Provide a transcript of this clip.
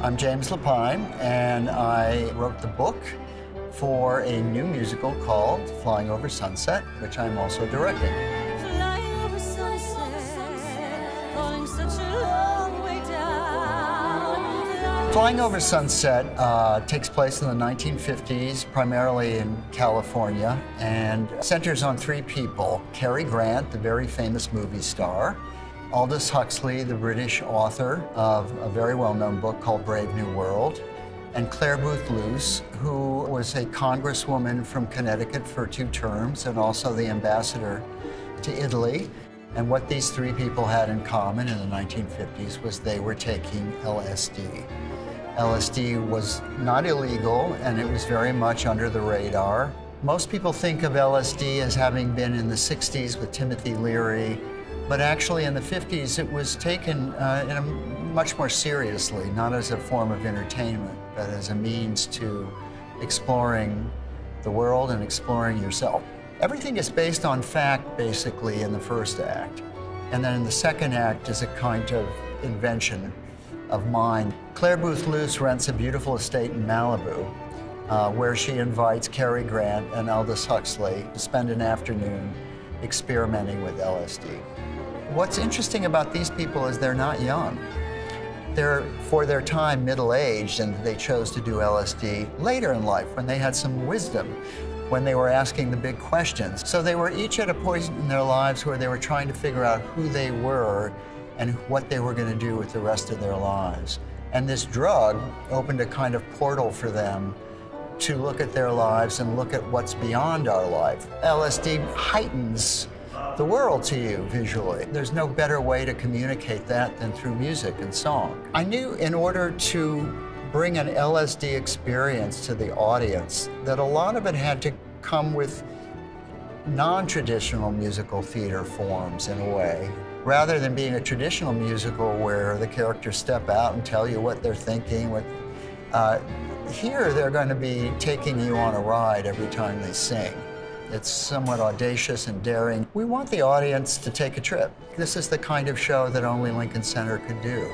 I'm James Lapine, and I wrote the book for a new musical called Flying Over Sunset, which I'm also directing. Flying over sunset, falling such a long way down. Flying Over Sunset uh, takes place in the 1950s, primarily in California, and centers on three people Cary Grant, the very famous movie star, Aldous Huxley, the British author of a very well known book called Brave New World, and Clare Boothe Luce, who was a congresswoman from Connecticut for two terms and also the ambassador to Italy. And what these three people had in common in the 1950s was they were taking LSD. LSD was not illegal and it was very much under the radar. Most people think of LSD as having been in the 60s with Timothy Leary, but actually in the 50s it was taken uh, in a much more seriously, not as a form of entertainment, but as a means to exploring the world and exploring yourself. Everything is based on fact, basically, in the first act. And then in the second act is a kind of invention of mine. Clare Boothe Luce rents a beautiful estate in Malibu, uh, where she invites Cary Grant and Aldous Huxley to spend an afternoon experimenting with LSD. What's interesting about these people is they're not young. They're, for their time, middle aged, and they chose to do LSD later in life when they had some wisdom, when they were asking the big questions. So they were each at a point in their lives where they were trying to figure out who they were and what they were going to do with the rest of their lives. And this drug opened a kind of portal for them to look at their lives and look at what's beyond our life. LSD heightens the world to you visually. There's no better way to communicate that than through music and song. I knew in order to bring an LSD experience to the audience that a lot of it had to come with non-traditional musical theater forms in a way rather than being a traditional musical where the characters step out and tell you what they're thinking what uh, here they're going to be taking you on a ride every time they sing it's somewhat audacious and daring. We want the audience to take a trip. This is the kind of show that only Lincoln Center could do.